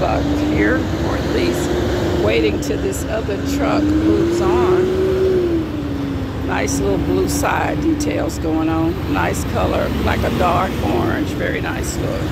buck here, or at least waiting till this other truck moves on. Nice little blue side details going on. Nice color, like a dark orange. Very nice look.